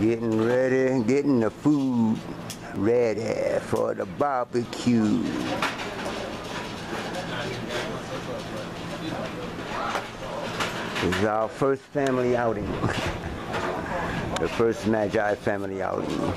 Getting ready, getting the food ready for the barbecue. This is our first family outing. the first Magi family outing.